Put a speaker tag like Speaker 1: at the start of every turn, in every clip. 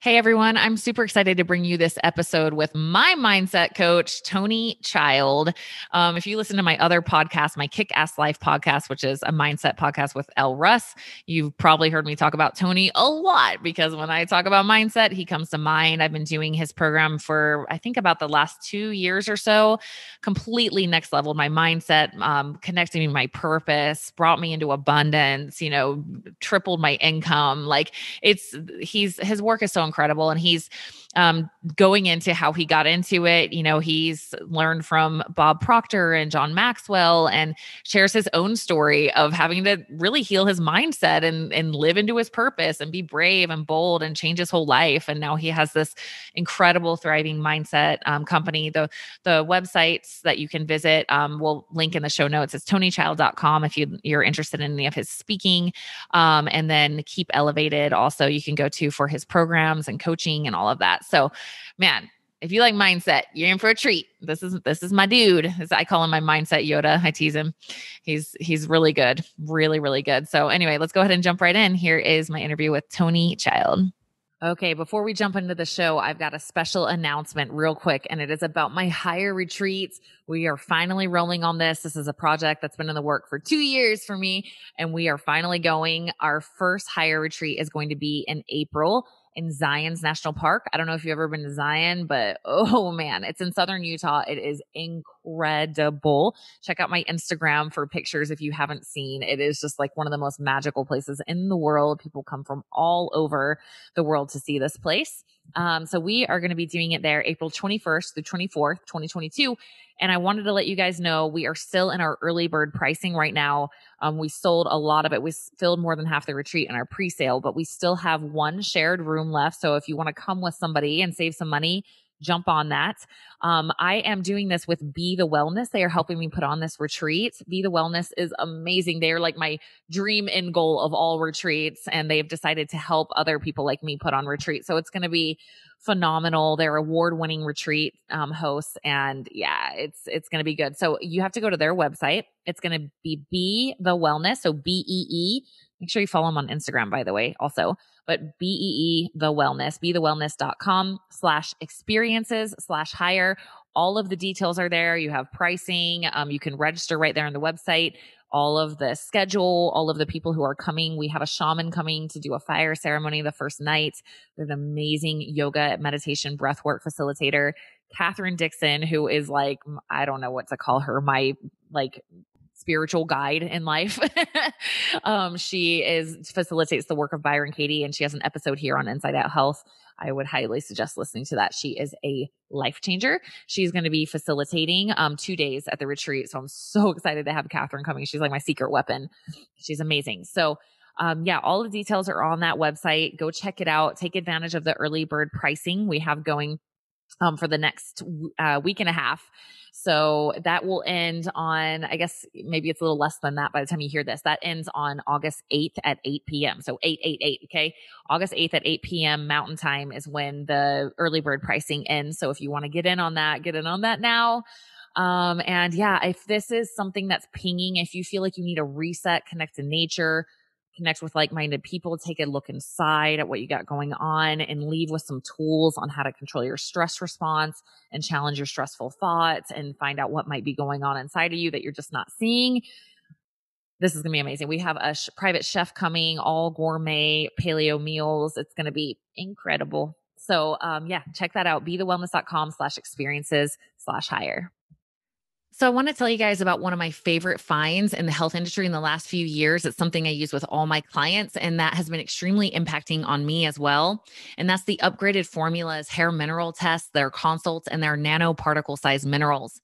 Speaker 1: Hey everyone, I'm super excited to bring you this episode with my mindset coach, Tony Child. Um, if you listen to my other podcast, my Kick Ass Life podcast, which is a mindset podcast with Elle Russ, you've probably heard me talk about Tony a lot because when I talk about mindset, he comes to mind. I've been doing his program for, I think, about the last two years or so, completely next level my mindset, um, connecting me my purpose, brought me into abundance, you know, tripled my income. Like it's, he's, his work is so incredible. And he's um, going into how he got into it. You know, he's learned from Bob Proctor and John Maxwell and shares his own story of having to really heal his mindset and, and live into his purpose and be brave and bold and change his whole life. And now he has this incredible, thriving mindset um, company. The, the websites that you can visit, um, we'll link in the show notes. It's tonychild.com if you, you're interested in any of his speaking. Um, and then Keep Elevated also you can go to for his programs and coaching and all of that. So, man, if you like mindset, you're in for a treat. This is this is my dude. As I call him my mindset Yoda. I tease him. He's he's really good, really really good. So anyway, let's go ahead and jump right in. Here is my interview with Tony Child. Okay, before we jump into the show, I've got a special announcement real quick, and it is about my higher retreats. We are finally rolling on this. This is a project that's been in the work for two years for me, and we are finally going. Our first higher retreat is going to be in April in Zion's National Park. I don't know if you've ever been to Zion, but oh man, it's in southern Utah. It is incredible. Check out my Instagram for pictures if you haven't seen. It is just like one of the most magical places in the world. People come from all over the world to see this place. Um, so we are going to be doing it there April 21st through 24th, 2022. And I wanted to let you guys know we are still in our early bird pricing right now. Um, we sold a lot of it. We filled more than half the retreat in our pre sale, but we still have one shared room left. So if you want to come with somebody and save some money, jump on that. Um, I am doing this with Be the Wellness. They are helping me put on this retreat. Be the Wellness is amazing. They are like my dream end goal of all retreats, and they've decided to help other people like me put on retreats. So it's going to be phenomenal. They're award-winning retreat um, hosts, and yeah, it's it's going to be good. So you have to go to their website. It's going to be Be the Wellness. So B E E. Make sure you follow them on Instagram, by the way, also but BEE the wellness, be the wellness.com slash experiences slash higher. All of the details are there. You have pricing. Um, you can register right there on the website. All of the schedule, all of the people who are coming. We have a shaman coming to do a fire ceremony the first night. There's an amazing yoga, meditation, breathwork facilitator. Catherine Dixon, who is like, I don't know what to call her, my like spiritual guide in life. um, she is facilitates the work of Byron Katie, and she has an episode here on Inside Out Health. I would highly suggest listening to that. She is a life changer. She's going to be facilitating um, two days at the retreat. So I'm so excited to have Catherine coming. She's like my secret weapon. She's amazing. So um, yeah, all the details are on that website. Go check it out. Take advantage of the early bird pricing we have going um, for the next uh, week and a half. So that will end on, I guess maybe it's a little less than that by the time you hear this. That ends on August 8th at 8 p.m. So 888, okay? August 8th at 8 p.m. Mountain Time is when the early bird pricing ends. So if you want to get in on that, get in on that now. Um, and yeah, if this is something that's pinging, if you feel like you need a reset, connect to nature, connect with like-minded people, take a look inside at what you got going on and leave with some tools on how to control your stress response and challenge your stressful thoughts and find out what might be going on inside of you that you're just not seeing. This is going to be amazing. We have a sh- private chef coming, all gourmet paleo meals. It's going to be incredible. So, um, yeah, check that out. Be thewellness.com slash experiences slash higher. So, I want to tell you guys about one of my favorite finds in the health industry in the last few years. It's something I use with all my clients, and that has been extremely impacting on me as well. And that's the upgraded formulas hair mineral tests, their consults, and their nanoparticle size minerals.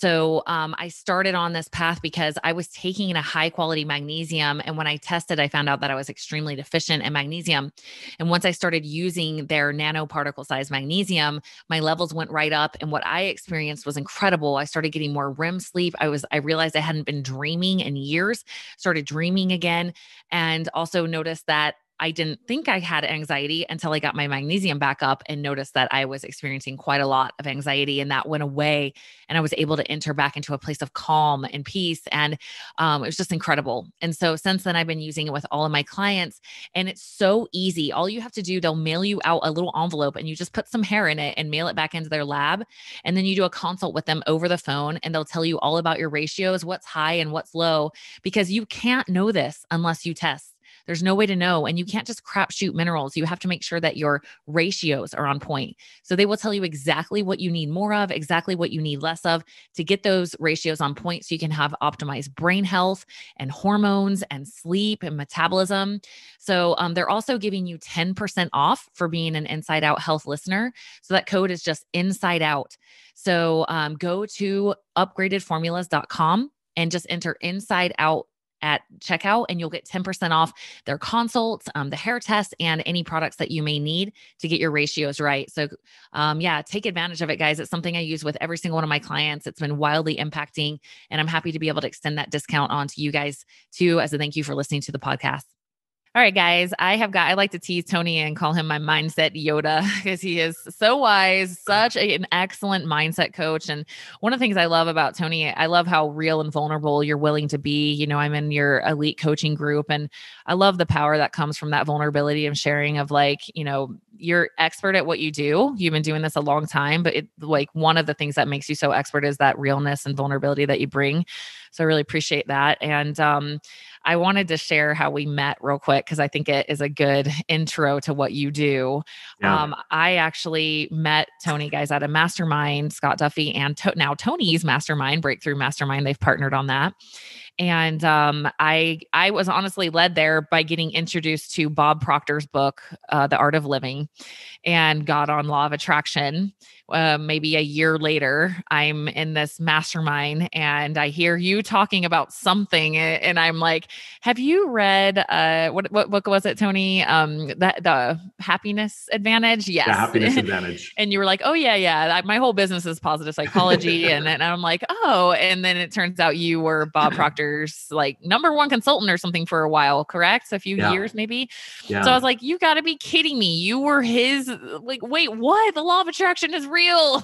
Speaker 1: So um, I started on this path because I was taking a high quality magnesium. And when I tested, I found out that I was extremely deficient in magnesium. And once I started using their nanoparticle size magnesium, my levels went right up. And what I experienced was incredible. I started getting more REM sleep. I was, I realized I hadn't been dreaming in years, started dreaming again. And also noticed that I didn't think I had anxiety until I got my magnesium back up and noticed that I was experiencing quite a lot of anxiety and that went away. And I was able to enter back into a place of calm and peace. And um, it was just incredible. And so since then, I've been using it with all of my clients. And it's so easy. All you have to do, they'll mail you out a little envelope and you just put some hair in it and mail it back into their lab. And then you do a consult with them over the phone and they'll tell you all about your ratios, what's high and what's low, because you can't know this unless you test. There's no way to know. And you can't just crapshoot minerals. You have to make sure that your ratios are on point. So they will tell you exactly what you need more of, exactly what you need less of to get those ratios on point so you can have optimized brain health and hormones and sleep and metabolism. So um, they're also giving you 10% off for being an Inside Out Health listener. So that code is just Inside Out. So um, go to upgradedformulas.com and just enter Inside Out at checkout and you'll get 10% off their consults, um, the hair test, and any products that you may need to get your ratios right. So, um, yeah, take advantage of it, guys. It's something I use with every single one of my clients. It's been wildly impacting, and I'm happy to be able to extend that discount on to you guys too as a thank you for listening to the podcast. All right, guys, I have got, I like to tease Tony and call him my mindset Yoda because he is so wise, mm-hmm. such a, an excellent mindset coach. And one of the things I love about Tony, I love how real and vulnerable you're willing to be. You know, I'm in your elite coaching group and I love the power that comes from that vulnerability and sharing of like, you know, you're expert at what you do. You've been doing this a long time, but it like one of the things that makes you so expert is that realness and vulnerability that you bring. So I really appreciate that. And um, I wanted to share how we met real quick because I think it is a good intro to what you do. Yeah. Um, I actually met Tony guys at a mastermind, Scott Duffy, and to- now Tony's mastermind, Breakthrough Mastermind. They've partnered on that and um, I I was honestly led there by getting introduced to Bob Proctor's book, uh, The Art of Living, and got on Law of Attraction. Uh, maybe a year later, I'm in this mastermind, and I hear you talking about something, and I'm like, "Have you read uh, what what book was it, Tony? Um, that the Happiness Advantage? Yes,
Speaker 2: the Happiness Advantage."
Speaker 1: and you were like, "Oh yeah, yeah, my whole business is positive psychology," and, and I'm like, "Oh," and then it turns out you were Bob Proctor like number one consultant or something for a while, correct? A few yeah. years maybe. Yeah. So I was like, you got to be kidding me. You were his like wait, what? The law of attraction is real.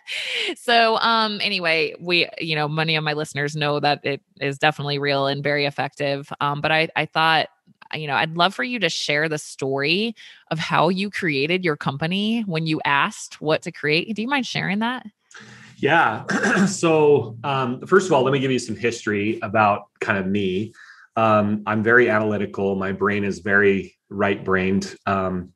Speaker 1: so um anyway, we you know, many of my listeners know that it is definitely real and very effective. Um but I I thought you know, I'd love for you to share the story of how you created your company when you asked what to create. Do you mind sharing that?
Speaker 2: Yeah. so, um, first of all, let me give you some history about kind of me. Um, I'm very analytical. My brain is very right brained. Um,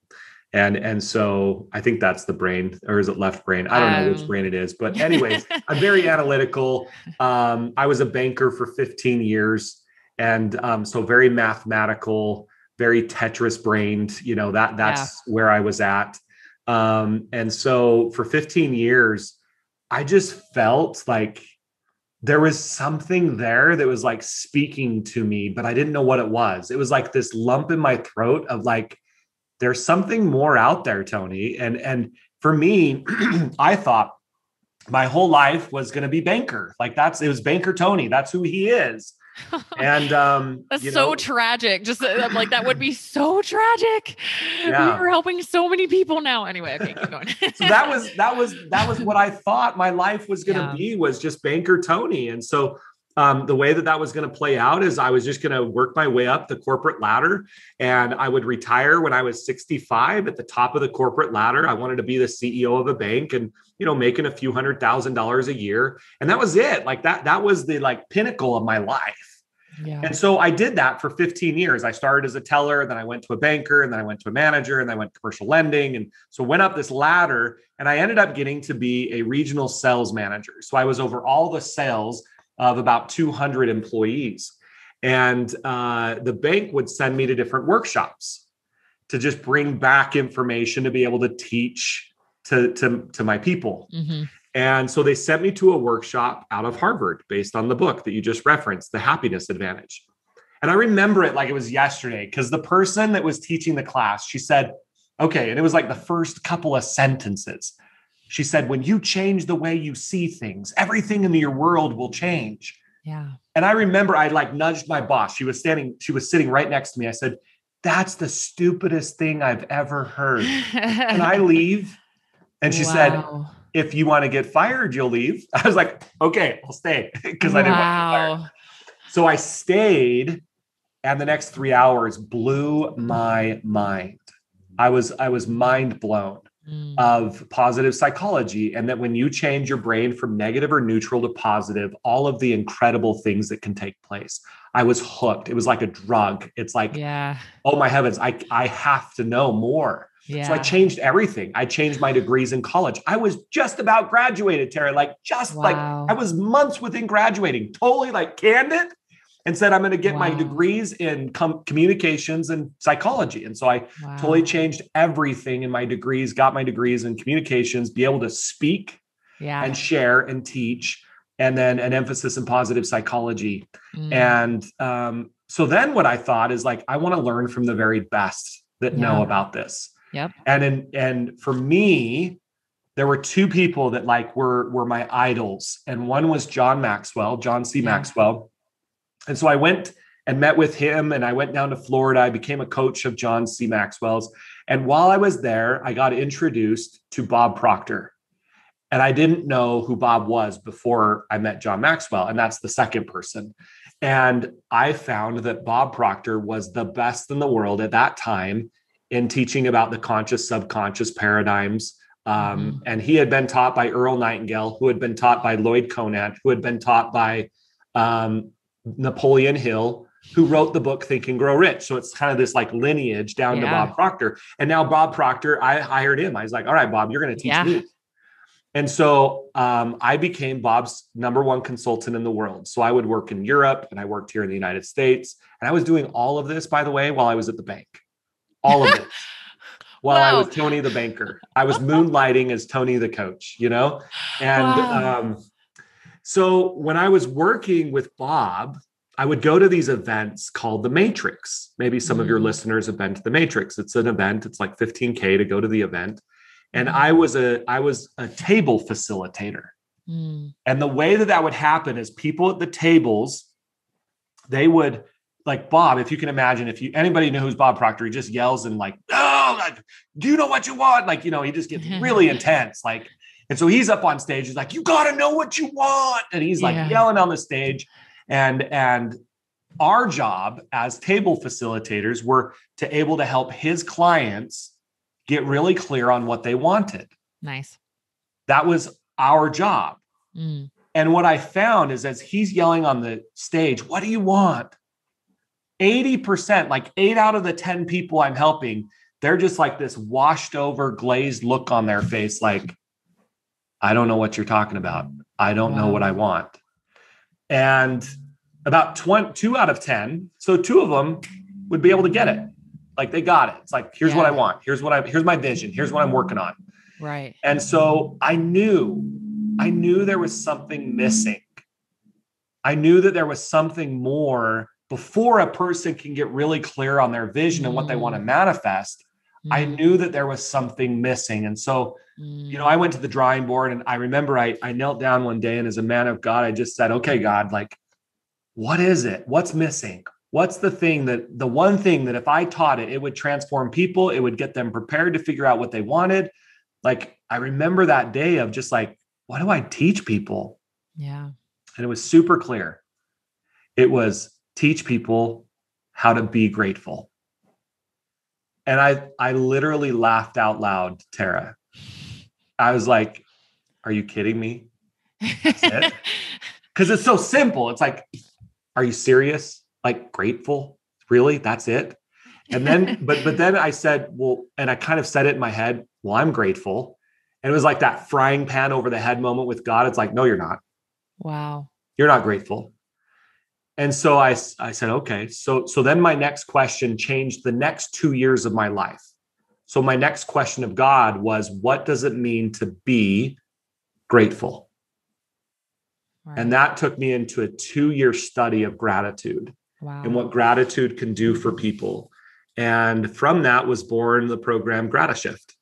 Speaker 2: and and so I think that's the brain, or is it left brain? I don't know which um. brain it is, but anyways, I'm very analytical. Um, I was a banker for 15 years, and um, so very mathematical, very Tetris brained. You know that that's yeah. where I was at. Um, and so for 15 years, I just felt like there was something there that was like speaking to me, but I didn't know what it was. It was like this lump in my throat of like, there's something more out there, Tony. And and for me, I thought my whole life was going to be banker. Like that's it was banker Tony. That's who he is and um
Speaker 1: that's so know, tragic just uh, i'm like that would be so tragic yeah. we were helping so many people now anyway okay keep going
Speaker 2: so that was that was that was what i thought my life was going to yeah. be was just banker tony and so um, the way that that was going to play out is I was just going to work my way up the corporate ladder and I would retire when I was 65 at the top of the corporate ladder. I wanted to be the CEO of a bank and, you know, making a few hundred thousand dollars a year. And that was it. Like that, that was the like pinnacle of my life. Yeah. And so I did that for 15 years. I started as a teller, then I went to a banker, and then I went to a manager, and then I went commercial lending. And so went up this ladder, and I ended up getting to be a regional sales manager. So I was over all the sales of about 200 employees. And uh, the bank would send me to different workshops to just bring back information to be able to teach to, to, to my people. Mm-hmm. And so they sent me to a workshop out of Harvard based on the book that you just referenced, The Happiness Advantage. And I remember it like it was yesterday because the person that was teaching the class, she said, okay, and it was like the first couple of sentences. She said, when you change the way you see things, everything in your world will change.
Speaker 1: Yeah.
Speaker 2: And I remember I like nudged my boss. She was standing, she was sitting right next to me. I said, That's the stupidest thing I've ever heard. Can I leave? And she wow. said, If you want to get fired, you'll leave. I was like, Okay, I'll stay because I didn't want to get fired. So I stayed, and the next three hours blew my mind. I was I was mind blown mm. of positive psychology and that when you change your brain from negative or neutral to positive, all of the incredible things that can take place. I was hooked. It was like a drug. It's like, yeah. oh my heavens, I, I have to know more. Yeah. So I changed everything. I changed my degrees in college. I was just about graduated, Tara, like just wow. like I was months within graduating, totally like candid and said, I'm going to get wow. my degrees in com- communications and psychology. And so I wow. totally changed everything in my degrees, got my degrees in communications, be able to speak yeah. and share and teach, and then an emphasis in positive psychology. Mm. And um, so then what I thought is like, I want to learn from the very best that yeah. know about this.
Speaker 1: Yep.
Speaker 2: And in, and for me, there were two people that like were were my idols, and one was John Maxwell, John C. Yeah. Maxwell and so I went and met with him and I went down to Florida. I became a coach of John C. Maxwell's. And while I was there, I got introduced to Bob Proctor. And I didn't know who Bob was before I met John Maxwell. And that's the second person. And I found that Bob Proctor was the best in the world at that time in teaching about the conscious subconscious paradigms. Um, mm-hmm. And he had been taught by Earl Nightingale, who had been taught by Lloyd Conant, who had been taught by um, Napoleon Hill, who wrote the book Think and Grow Rich. So it's kind of this like lineage down yeah. to Bob Proctor. And now Bob Proctor, I hired him. I was like, all right, Bob, you're going to teach yeah. me. And so um, I became Bob's number one consultant in the world. So I would work in Europe and I worked here in the United States. And I was doing all of this, by the way, while I was at the bank. All of it. while wow. I was Tony the banker. I was moonlighting as Tony the coach, you know? And wow. um, so when I was working with Bob, I would go to these events called the Matrix. Maybe some mm. of your mm. listeners have been to the Matrix. It's an event. It's like 15k to go to the event. And I was a I was a table facilitator. Mm. And the way that that would happen is people at the tables they would like Bob, if you can imagine, if you anybody know who's Bob Proctor, he just yells and like, oh, like, do you know what you want? Like, you know, he just gets really intense. Like, and so he's up on stage. He's like, "You got to know what you want," and he's like yeah. yelling on the stage. And and our job as table facilitators were to able to help his clients get really clear on what they wanted.
Speaker 1: Nice.
Speaker 2: That was our job. Mm. And what I found is as he's yelling on the stage, "What do you want?" 80%, like 8 out of the 10 people I'm helping, they're just like this washed over glazed look on their face like I don't know what you're talking about. I don't wow. know what I want. And about 20, two out of 10, so two of them would be able to get it. Like they got it. It's like, here's yeah. what I want. Here's what I, here's my vision. Here's what I'm working on.
Speaker 1: Right.
Speaker 2: And so I knew, I knew there was something missing. I knew that there was something more before a person can get really clear on their vision mm. and what they want to mm. manifest. Mm. I knew that there was something missing. And so you know, I went to the drawing board and I remember I, I knelt down one day and as a man of God, I just said, okay, God, like, what is it? What's missing? What's the thing that the one thing that if I taught it, it would transform people, it would get them prepared to figure out what they wanted. Like, I remember that day of just like, what do I teach people?
Speaker 1: Yeah.
Speaker 2: And it was super clear. It was teach people how to be grateful. And I I literally laughed out loud, Tara, I was like, are you kidding me? Because it? it's so simple. It's like, are you serious? Like grateful? Really? That's it? And then, but but then I said, well, and I kind of said it in my head, well, I'm grateful. And it was like that frying pan over the head moment with God. It's like, no, you're not.
Speaker 1: Wow.
Speaker 2: You're not grateful. And so I, I said, okay. So so then my next question changed the next two years of my life. So, my next question of God was, What does it mean to be grateful? Right. And that took me into a two year study of gratitude wow. and what gratitude can do for people. And from that was born the program GratiShift.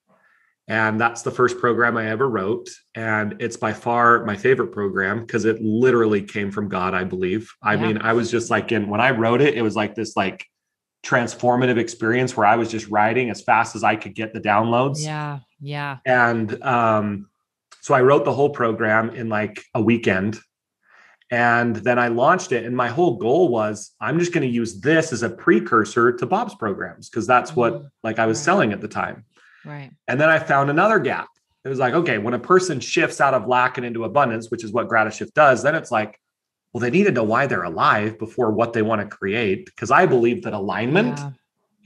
Speaker 2: And that's the first program I ever wrote. And it's by far my favorite program because it literally came from God, I believe. I yeah. mean, I was just like in when I wrote it, it was like this like transformative experience where I was just writing as fast as I could get the downloads.
Speaker 1: Yeah. Yeah.
Speaker 2: And um, so I wrote the whole program in like a weekend. And then I launched it. And my whole goal was I'm just going to use this as a precursor to Bob's programs because that's what mm-hmm. like I was selling at the time.
Speaker 1: Right.
Speaker 2: And then I found another gap. It was like, okay, when a person shifts out of lack and into abundance, which is what GratiShift does, then it's like, well, they need to know why they're alive before what they want to create. Because I believe that alignment yeah.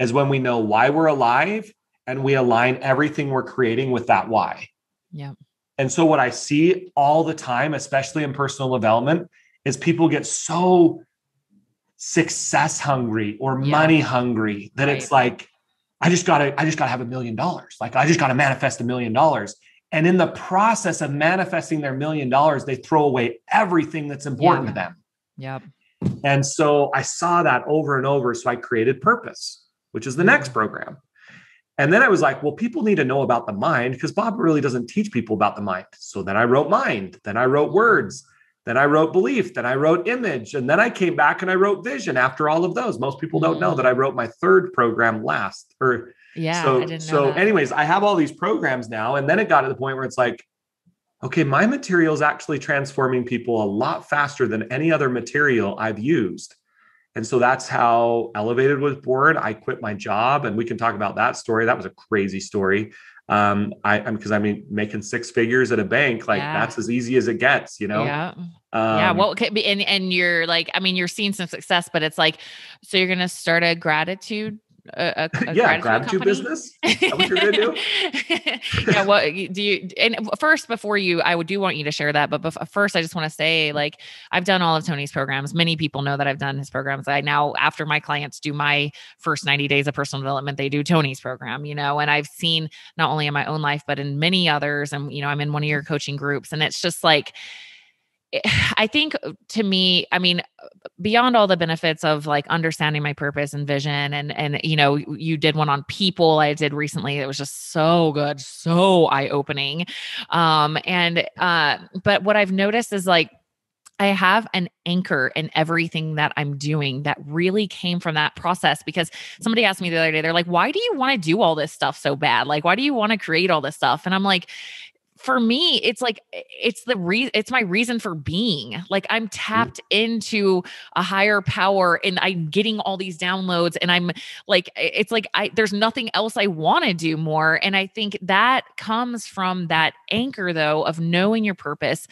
Speaker 2: is when we know why we're alive and we align everything we're creating with that why.
Speaker 1: Yeah.
Speaker 2: And so what I see all the time, especially in personal development, is people get so success hungry or yeah. money hungry that right. it's like, I just gotta, I just gotta have a million dollars. Like I just gotta manifest a million dollars. And in the process of manifesting their million dollars, they throw away everything that's important yeah. to them.
Speaker 1: Yep.
Speaker 2: And so I saw that over and over. So I created Purpose, which is the next program. And then I was like, well, people need to know about the mind because Bob really doesn't teach people about the mind. So then I wrote mind, then I wrote words, then I wrote belief, then I wrote image, and then I came back and I wrote vision after all of those. Most people don't know that I wrote my third program last or
Speaker 1: yeah.
Speaker 2: So so anyways, I have all these programs now. And then it got to the point where it's like, okay, my material is actually transforming people a lot faster than any other material I've used. And so that's how Elevated was born. I quit my job, and we can talk about that story. That was a crazy story. Um, i am because I mean, making six figures at a bank, like yeah. that's as easy as it gets, you know.
Speaker 1: Yeah. Um, yeah. Well, and and you're like, I mean, you're seeing some success, but it's like, so you're gonna start a gratitude a, a
Speaker 2: yeah gratitude business? What you're gonna do?
Speaker 1: Yeah what do you and first before you i would do want you to share that but before, first i just want to say like i've done all of tony's programs. Many people know that i've done his programs. I now after my clients do my first 90 days of personal development they do tony's program you know and i've seen not only in my own life but in many others and you know i'm in one of your coaching groups and it's just like I think uh, to me, I mean, beyond all the benefits of like understanding my purpose and vision, and and you know, you did one on people I did recently. It was just so good, so eye opening. Um, and uh, but what I've noticed is like I have an anchor in everything that I'm doing that really came from that process because somebody asked me the other day, they're like, why do you want to do all this stuff so bad? Like, why do you want to create all this stuff? And I'm like, for me it's like it's the reason it's my reason for being like i'm mm. tapped into a higher power and i'm getting all these downloads and i'm like it's like i there's nothing else i want to do more and i think that comes from that anchor though of knowing your purpose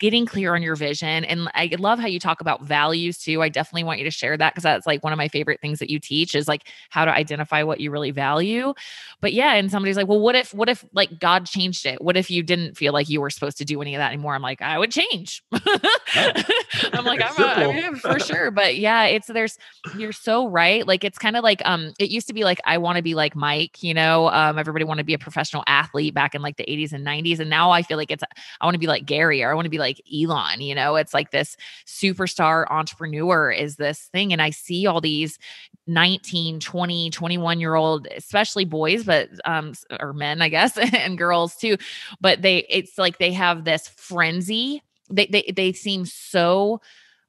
Speaker 1: getting clear on your vision. And I love how you talk about values too. I definitely want you to share that because that's like one of my favorite things that you teach is like how to identify what you really value. But yeah, and somebody's like, well, what if, what if like God changed it? What if you didn't feel like you were supposed to do any of that anymore? I'm like, I would change. I'm like, I'm, a, I mean, for sure. But yeah, it's there's, you're so right. Like it's kind of like, um, it used to be like, I want to be like Mike, you know, um, everybody want to be a professional athlete back in like the 80s and 90s. And now I feel like it's, I want to be like Gary or I want to be like, like Elon, you know, it's like this superstar entrepreneur is this thing. And I see all these 19, 20, 21 year old, especially boys, but, um, or men, I guess, and girls too. But they, it's like they have this frenzy. They, they, they seem so,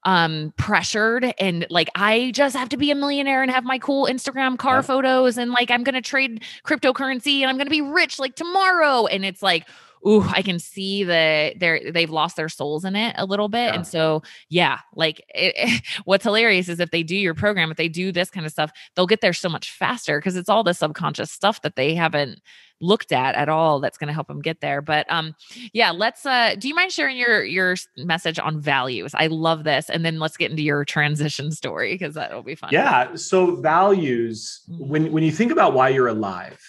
Speaker 1: um pressured and like I just have to be a millionaire and have my cool Instagram car yeah. photos and like I'm going to trade cryptocurrency and I'm going to be rich like tomorrow and it's like ooh, I can see that they're they've lost their souls in it a little bit. Yeah. And so, yeah, like it, what's hilarious is if they do your program, if they do this kind of stuff, they'll get there so much faster because it's all the subconscious stuff that they haven't looked at at all that's going to help them get there but um yeah let's uh do you mind sharing your your message on values i love this and then let's get into your transition story because that'll be fun
Speaker 2: yeah so values mm-hmm. when when you think about why you're alive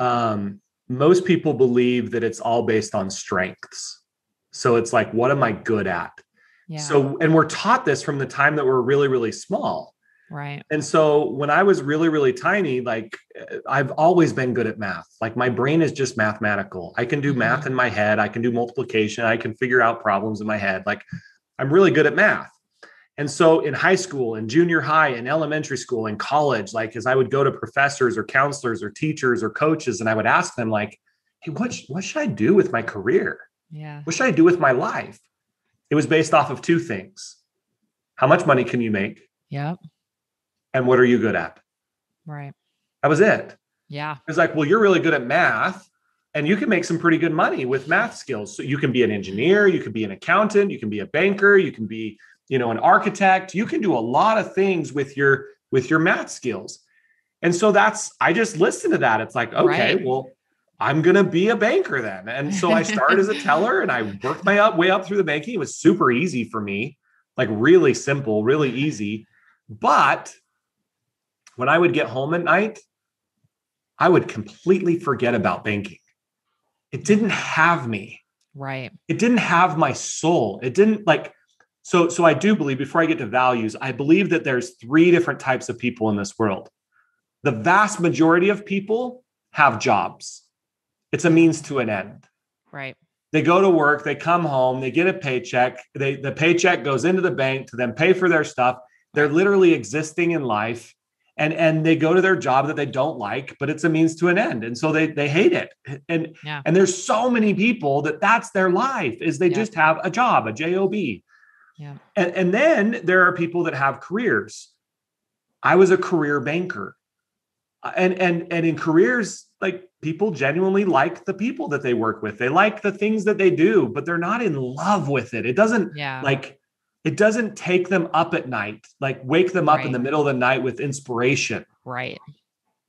Speaker 2: um most people believe that it's all based on strengths. So it's like, what am I good at? Yeah. So, and we're taught this from the time that we're really, really small.
Speaker 1: Right.
Speaker 2: And so when I was really, really tiny, like I've always been good at math. Like my brain is just mathematical. I can do mm-hmm. math in my head. I can do multiplication. I can figure out problems in my head. Like I'm really good at math. And so in high school and junior high and elementary school and college, like as I would go to professors or counselors or teachers or coaches and I would ask them like, hey, what, what should I do with my career?
Speaker 1: Yeah.
Speaker 2: What should I do with my life? It was based off of two things. How much money can you make?
Speaker 1: Yep.
Speaker 2: and what are you good at?
Speaker 1: Right.
Speaker 2: That was it.
Speaker 1: Yeah.
Speaker 2: It's like, well, you're really good at math and you can make some pretty good money with math skills. So you can be an engineer, you can be an accountant, you can be a banker, you can be, you know, an architect. You can do a lot of things with your with your math skills. And so that's I just listened to that. It's like, okay, right. well, I'm gonna be a banker then. And so I started as a teller and I worked my up way up through the banking. It was super easy for me, like really simple, really easy. But when I would get home at night, I would completely forget about banking. It didn't have me.
Speaker 1: Right.
Speaker 2: It didn't have my soul. It didn't like so so I do believe before I get to values, I believe that there's three different types of people in this world. The vast majority of people have jobs. It's a means to an end.
Speaker 1: Right.
Speaker 2: They go to work, they come home, they get a paycheck, they the paycheck goes into the bank to then pay for their stuff. They're literally existing in life and and they go to their job that they don't like but it's a means to an end and so they they hate it and yeah. and there's so many people that that's their life is they yeah. just have a job a job
Speaker 1: yeah.
Speaker 2: And and then there are people that have careers. I was a career banker. Uh, and and and in careers like people genuinely like the people that they work with. They like the things that they do but they're not in love with it. It doesn't
Speaker 1: yeah.
Speaker 2: like it doesn't take them up at night like wake them up right. in the middle of the night with inspiration.
Speaker 1: Right.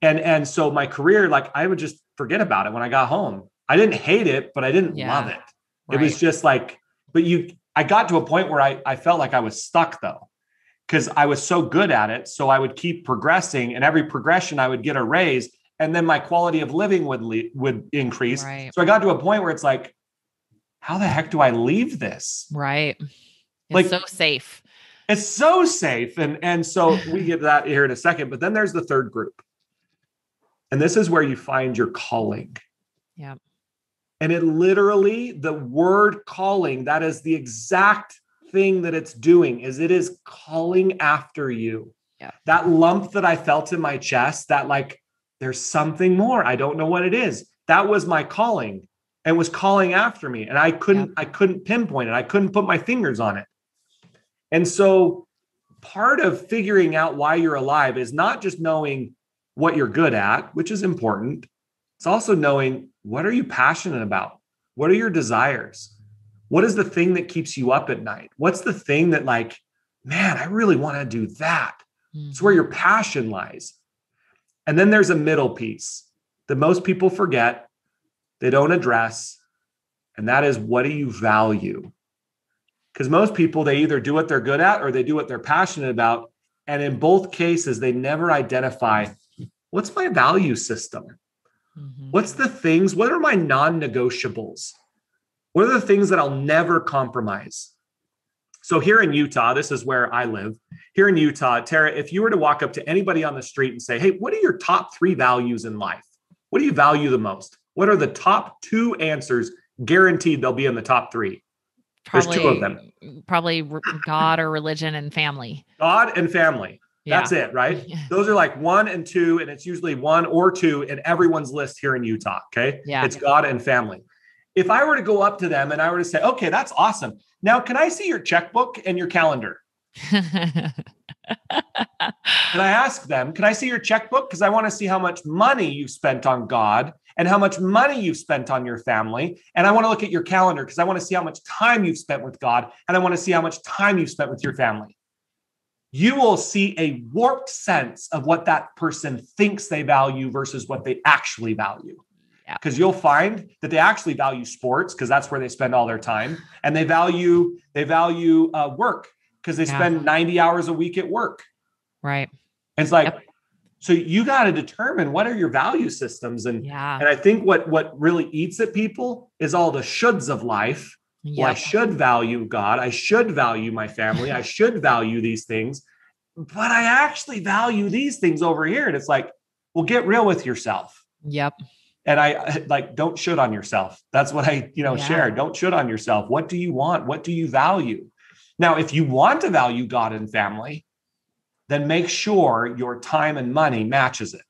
Speaker 2: And and so my career like i would just forget about it when i got home. I didn't hate it but i didn't yeah. love it. Right. it was just like but you i got to a point where i i felt like i was stuck though because i was so good at it so i would keep progressing and every progression i would get a raise and then my quality of living would le- would increase
Speaker 1: right.
Speaker 2: so i got to a point where it's like how the heck do i leave this
Speaker 1: right like so safe.
Speaker 2: It's so safe. And and so we get that here in a second. But then there's the third group. And this is where you find your calling.
Speaker 1: Yeah.
Speaker 2: And it literally, the word calling, that is the exact thing that it's doing, is it is calling after you.
Speaker 1: Yeah.
Speaker 2: That lump that I felt in my chest, that like there's something more. I don't know what it is. That was my calling and was calling after me. And I couldn't, yeah. I couldn't pinpoint it. I couldn't put my fingers on it. And so part of figuring out why you're alive is not just knowing what you're good at, which is important. It's also knowing what are you passionate about? What are your desires? What is the thing that keeps you up at night? What's the thing that like, man, I really want to do that. Mm-hmm. It's where your passion lies. And then there's a middle piece that most people forget, they don't address, and that is what do you value? because most people they either do what they're good at or they do what they're passionate about and in both cases they never identify what's my value system mm-hmm. what's the things what are my non-negotiables what are the things that i'll never compromise so here in utah this is where i live here in utah tara if you were to walk up to anybody on the street and say hey what are your top three values in life what do you value the most what are the top two answers guaranteed they'll be in the top three
Speaker 1: Probably, There's two of them. Probably God or religion and family.
Speaker 2: God and family. Yeah. That's it, right? Those are like one and two, and it's usually one or two in everyone's list here in Utah. Okay.
Speaker 1: Yeah.
Speaker 2: It's God and family. If I were to go up to them and I were to say, okay, that's awesome. Now, can I see your checkbook and your calendar? and I ask them, can I see your checkbook? Because I want to see how much money you spent on God and how much money you've spent on your family. And I want to look at your calendar because I want to see how much time you've spent with God and I want to see how much time you've spent with your family. You will see a warped sense of what that person thinks they value versus what they actually value. Because yeah. you'll find that they actually value sports because that's where they spend all their time, and they value they value uh, work because they yeah. spend 90 hours a week at work.
Speaker 1: Right.
Speaker 2: And it's like, yep. So you got to determine what are your value systems. And,
Speaker 1: yeah.
Speaker 2: and I think what what really eats at people is all the shoulds of life. Yep. Well, I should value God. I should value my family. I should value these things. But I actually value these things over here. And it's like, well, get real with yourself.
Speaker 1: Yep.
Speaker 2: And I like don't should on yourself. That's what I, you know, yeah. share. Don't should on yourself. What do you want? What do you value? Now, if you want to value God and family, then make sure your time and money matches it.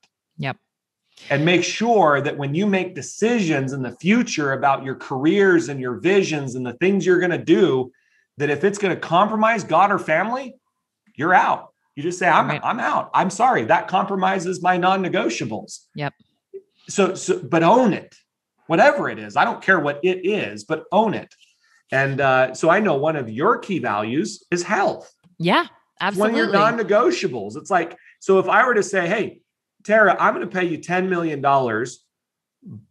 Speaker 2: And make sure that when you make decisions in the future about your careers and your visions and the things you're going to do, that if it's going to compromise God or family, you're out. You just say, I'm, right. I'm out. I'm sorry. That compromises my non-negotiables.
Speaker 1: Yep.
Speaker 2: So, so, but own it, whatever it is. I don't care what it is, but own it. And uh, so I know one of your key values is health.
Speaker 1: Yeah, absolutely.
Speaker 2: One of your non-negotiables. It's like, so if I were to say, hey, Tara, I'm going to pay you $10 million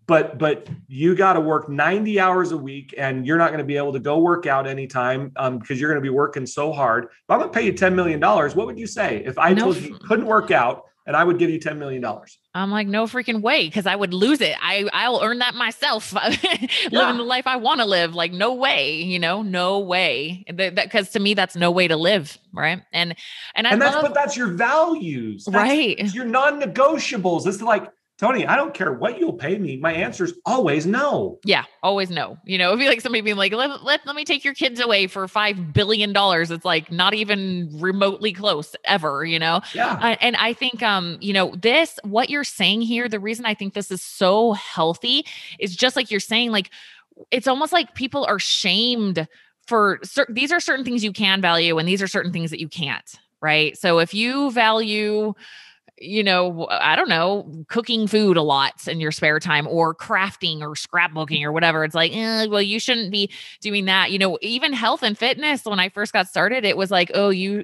Speaker 2: but but you got to work 90 hours a week and you're not going to be able to go work out anytime um, because you're going to be working so hard. But i'm going to pay you 10 million dollars what would you say? If i no, told you you couldn't work out and i would give you 10 million dollars.
Speaker 1: I'm like no freaking way because i would lose it. I i'll earn that myself living yeah. the life i want to live like no way you know no way. That because to me that's no way to live right? And and, I
Speaker 2: and that's
Speaker 1: love,
Speaker 2: but that's your values. That's,
Speaker 1: right.
Speaker 2: your non-negotiables. It's like Tony, I don't care what you'll pay me. My answer is always no.
Speaker 1: Yeah, always no. You know, it'd be like somebody being like, let, let, let me take your kids away for $5 billion. It's like not even remotely close ever, you know?
Speaker 2: Yeah. Uh,
Speaker 1: and I think, um, you know, this, what you're saying here, the reason I think this is so healthy is just like you're saying, like, it's almost like people are shamed for certain, these are certain things you can value and these are certain things that you can't. Right. So if you value, you know, I don't know, cooking food a lot in your spare time or crafting or scrapbooking or whatever. It's like, eh, well, you shouldn't be doing that. You know, even health and fitness, when I first got started, it was like, oh, you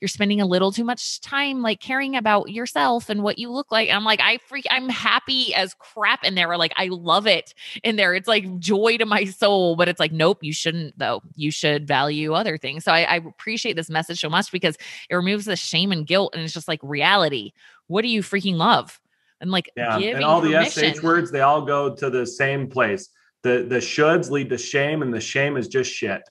Speaker 1: you're spending a little too much time like caring about yourself and what you look like. And I'm like, I freak, I'm happy as crap in there. Like, I love it in there. It's like joy to my soul. But it's like, nope, you shouldn't though. You should value other things. So I, I appreciate this message so much because it removes the shame and guilt and it's just like reality what do you freaking love? And like,
Speaker 2: yeah, and all permission. the sh words, they all go to the same place. The the shoulds lead to shame, and the shame is just shit.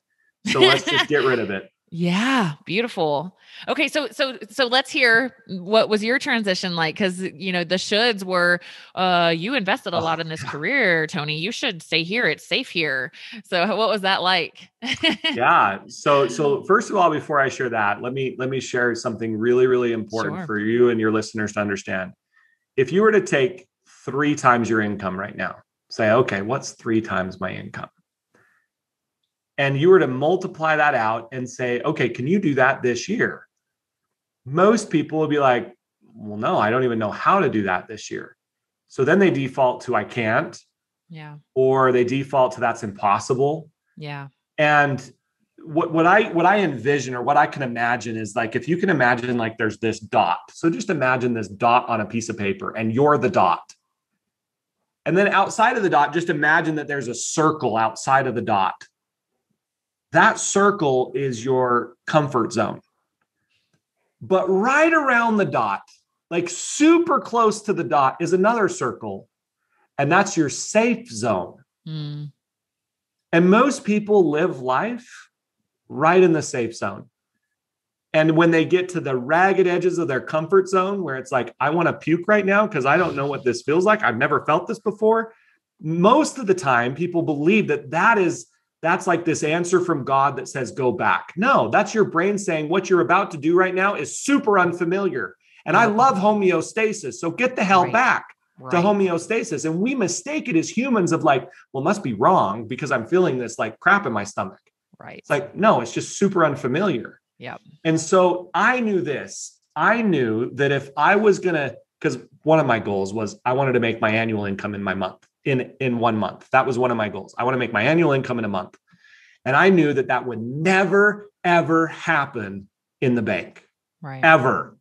Speaker 2: So let's just get rid of it.
Speaker 1: Yeah, beautiful. Okay, so so so let's hear what was your transition like cuz you know the shoulds were uh you invested a lot in this career, Tony. You should stay here. It's safe here. So what was that like?
Speaker 2: yeah. So so first of all before I share that, let me let me share something really really important sure. for you and your listeners to understand. If you were to take 3 times your income right now, say okay, what's 3 times my income? And you were to multiply that out and say, okay, can you do that this year? Most people will be like, well, no, I don't even know how to do that this year. So then they default to I can't.
Speaker 1: Yeah.
Speaker 2: Or they default to that's impossible.
Speaker 1: Yeah.
Speaker 2: And what what I what I envision or what I can imagine is like if you can imagine like there's this dot. So just imagine this dot on a piece of paper and you're the dot. And then outside of the dot, just imagine that there's a circle outside of the dot that circle is your comfort zone. But right around the dot, like super close to the dot, is another circle, and that's your safe zone. Mm. And most people live life right in the safe zone. And when they get to the ragged edges of their comfort zone, where it's like, I want to puke right now because I don't know what this feels like, I've never felt this before. Most of the time, people believe that that is that's like this answer from God that says, go back. No, that's your brain saying what you're about to do right now is super unfamiliar. And I love homeostasis. So get the hell right. back right. to homeostasis. And we mistake it as humans of like, well, must be wrong because I'm feeling this like crap in my stomach.
Speaker 1: Right.
Speaker 2: It's like, no, it's just super unfamiliar.
Speaker 1: Yeah.
Speaker 2: And so I knew this. I knew that if I was going to, because one of my goals was I wanted to make my annual income in my month in in one month. That was one of my goals. I want to make my annual income in a month. And I knew that that would never ever happen in the bank.
Speaker 1: Right.
Speaker 2: Ever.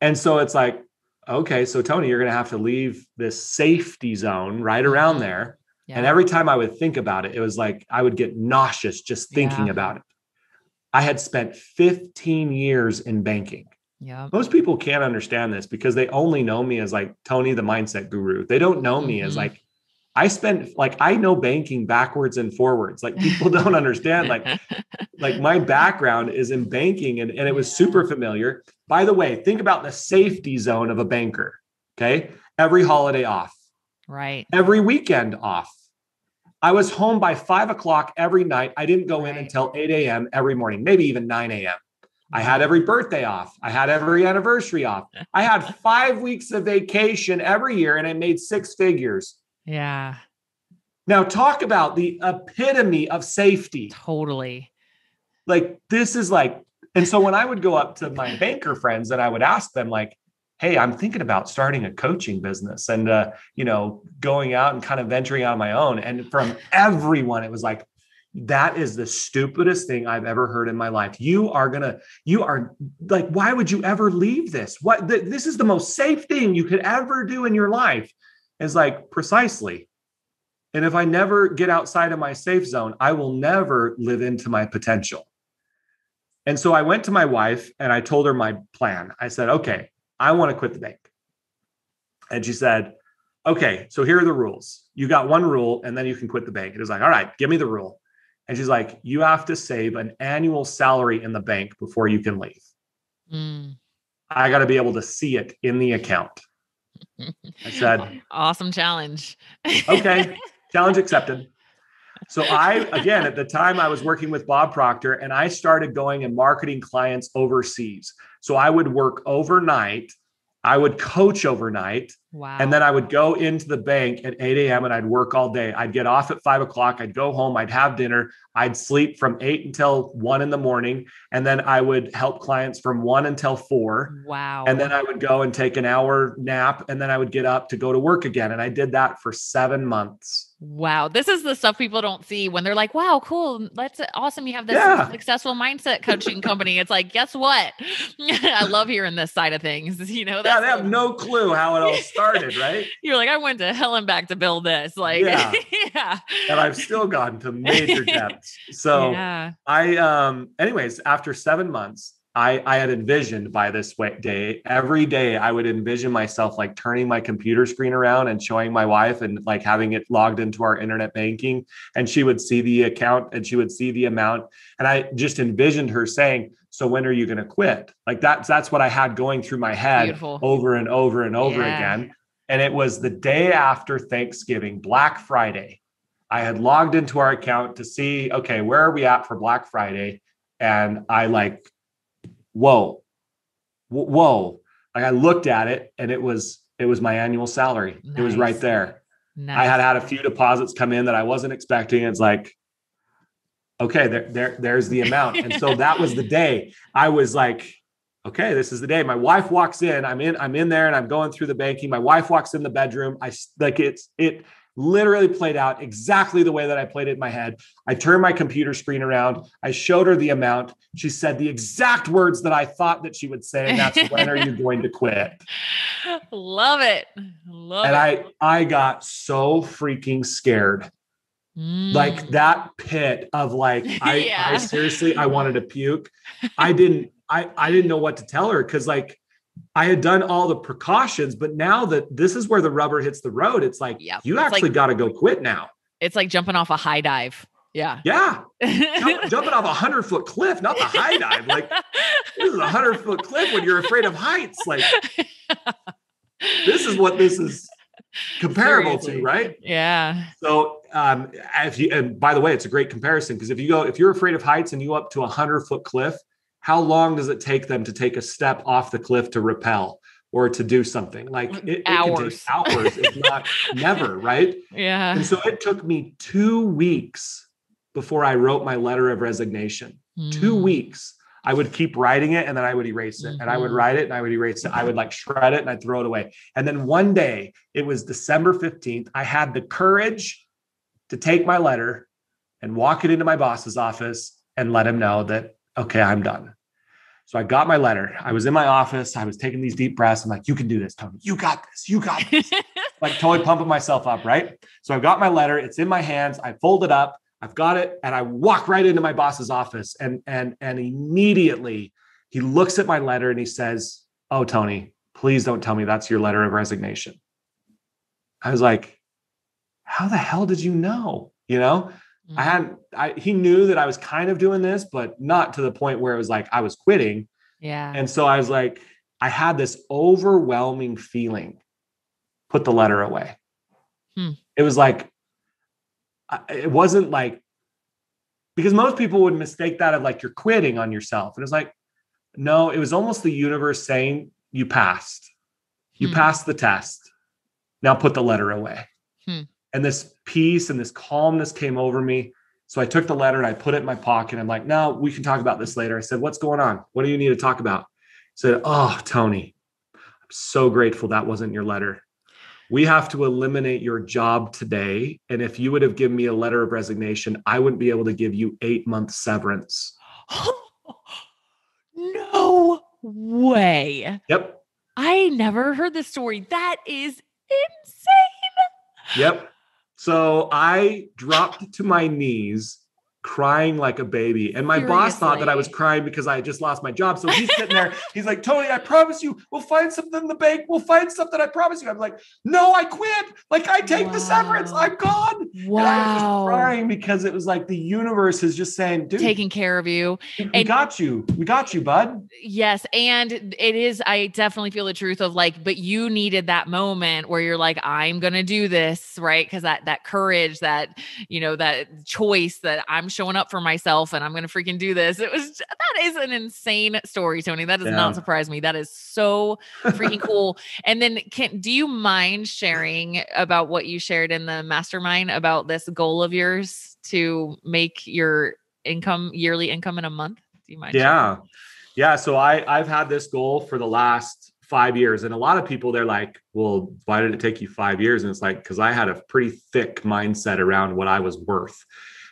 Speaker 2: And so it's like okay, so Tony, you're going to have to leave this safety zone right around mm-hmm. there. Yeah. And every time I would think about it, it was like I would get nauseous just thinking yeah. about it. I had spent 15 years in banking.
Speaker 1: Yeah.
Speaker 2: Most people can't understand this because they only know me as like Tony the mindset guru. They don't know me mm-hmm. as like I spent like I know banking backwards and forwards. Like people don't understand. Like, like my background is in banking and, and it was super familiar. By the way, think about the safety zone of a banker. Okay. Every holiday off.
Speaker 1: Right.
Speaker 2: Every weekend off. I was home by five o'clock every night. I didn't go right. in until 8 a.m. every morning, maybe even 9 a.m. I had every birthday off. I had every anniversary off. I had five weeks of vacation every year and I made six figures.
Speaker 1: Yeah.
Speaker 2: Now, talk about the epitome of safety.
Speaker 1: Totally.
Speaker 2: Like, this is like And so when I would go up to my banker friends and I would ask them, like, hey, I'm thinking about starting a coaching business and, uh, you know, going out and kind of venturing on my own. And from everyone, it was like, that is the stupidest thing I've ever heard in my life. You are gonna, you are like, why would you ever leave this? What th- this is the most safe thing you could ever do in your life. Is like precisely. And if I never get outside of my safe zone, I will never live into my potential. And so I went to my wife and I told her my plan. I said, okay, I want to quit the bank. And she said, okay, so here are the rules. You got one rule and then you can quit the bank. It was like, all right, give me the rule. And she's like, you have to save an annual salary in the bank before you can leave. Mm. I got to be able to see it in the account. I said,
Speaker 1: awesome challenge.
Speaker 2: okay, challenge accepted. So I, again, at the time I was working with Bob Proctor and I started going and marketing clients overseas. So I would work overnight I would coach overnight. Wow. And then I would go into the bank at 8 a.m. and I'd work all day. I'd get off at five o'clock. I'd go home. I'd have dinner. I'd sleep from eight until one in the morning. And then I would help clients from one until four.
Speaker 1: Wow.
Speaker 2: And then I would go and take an hour nap. And then I would get up to go to work again. And I did that for seven months.
Speaker 1: Wow. This is the stuff people don't see when they're like, wow, cool. That's awesome. You have this yeah. successful mindset coaching company. It's like, guess what? I love hearing this side of things. You know,
Speaker 2: yeah, they have no clue how it all started, right?
Speaker 1: You're like, I went to hell and back to build this. Like, yeah.
Speaker 2: yeah. And I've still gotten to major depths. So yeah. I, um, anyways, after seven months, I, I had envisioned by this way, day every day I would envision myself like turning my computer screen around and showing my wife and like having it logged into our internet banking and she would see the account and she would see the amount and I just envisioned her saying so when are you going to quit like that's that's what I had going through my head Beautiful. over and over and over yeah. again and it was the day after Thanksgiving Black Friday I had logged into our account to see okay where are we at for Black Friday and I like whoa, whoa. Like I looked at it and it was it was my annual salary. Nice. It was right there. Nice. I had had a few deposits come in that I wasn't expecting. It's like, okay, there, there, there's the amount. And so that was the day I was like, okay, this is the day. My wife walks in. I'm in, I'm in there and I'm going through the banking. My wife walks in the bedroom. I like it's it literally played out exactly the way that I played it in my head. I turned my computer screen around. I showed her the amount. She said the exact words that I thought that she would say, and that's when are you going to quit?
Speaker 1: Love it. Love
Speaker 2: and
Speaker 1: it.
Speaker 2: I I got so freaking scared. Mm. Like that pit of like I, yeah. I seriously I wanted to puke. I didn't I I didn't know what to tell her because like I had done all the precautions, but now that this is where the rubber hits the road, it's like yep. you it's actually like, got to go quit now.
Speaker 1: It's like jumping off a high dive. Yeah.
Speaker 2: Yeah. Jump, jumping off a hundred foot cliff, not the high dive. Like this is a hundred foot cliff when you're afraid of heights. Like this is what this is comparable Seriously. to, right?
Speaker 1: Yeah.
Speaker 2: So um if you and by the way, it's a great comparison because if you go, if you're afraid of heights and you up to a hundred foot cliff, how long does it take them to take a step off the cliff to repel or to do something like it,
Speaker 1: hours.
Speaker 2: it hours if not never right
Speaker 1: yeah
Speaker 2: and so it took me two weeks before i wrote my letter of resignation mm. two weeks i would keep writing it and then i would erase it mm-hmm. and i would mm-hmm. write it and i would erase it i would like shred it and i'd throw it away and then one day it was december 15th i had the courage to take my letter and walk it into my boss's office and let him know that okay, I'm done. So I got my letter. I was in my office. I was taking these deep breaths. I'm like, you can do this, Tony. You got this. You got this. like totally pumping myself up, right? So I've got my letter. It's in my hands. I fold it up. I've got it, and I walk right into my boss's office. And and and immediately he looks at my letter and he says, "Oh, Tony, please don't tell me that's your letter of resignation." I was like, "How the hell did you know?" You know, Mm-hmm. I hadn't, I, he knew that I was kind of doing this, but not to the point where it was like I was quitting.
Speaker 1: Yeah.
Speaker 2: And so I was like, I had this overwhelming feeling, put the letter away. Hmm. It was like, it wasn't like, because most people would mistake that of like you're quitting on yourself. And it's like, no, it was almost the universe saying, you passed. You hmm. passed the test. Now put the letter away. Hmm and this peace and this calmness came over me So I took the letter and I put it in my pocket. I'm like, no, we can talk about this later. I said, what's going on? What do you need to talk about? He said, oh, Tony, I'm so grateful that wasn't your letter. We have to eliminate your job today. And if you would have given me a letter of resignation, I wouldn't be able to give you eight months severance.
Speaker 1: no way.
Speaker 2: Yep.
Speaker 1: I never heard this story. That is insane.
Speaker 2: Yep. So I dropped to my knees crying like a baby. And my Seriously. boss thought that I was crying because I had just lost my job. So he's sitting there, he's like, Tony, I promise you, we'll find something in the bank. We'll find something. I promise you. I'm like, no, I quit. Like I take wow. the severance. I'm gone. Wow. And I was just crying because it was like the universe is just saying, dude,
Speaker 1: taking care of you.
Speaker 2: We and got you. We got you, bud.
Speaker 1: Yes. And it is, I definitely feel the truth of like, but you needed that moment where you're like, I'm gonna do this, right? Because that that courage, that you know, that choice that I'm showing up for myself and I'm going to freaking do this. It was that is an insane story, Tony. That does yeah. not surprise me. That is so freaking cool. And then can do you mind sharing about what you shared in the mastermind about this goal of yours to make your income yearly income in a month? Do you mind?
Speaker 2: Yeah. Sharing? Yeah, so I I've had this goal for the last five years. And a lot of people, they're like, well, why did it take you five years? And it's like, because I had a pretty thick mindset around what I was worth